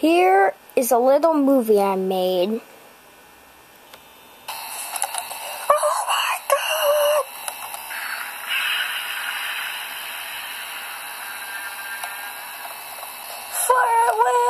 Here is a little movie I made. Oh my God. Fire away!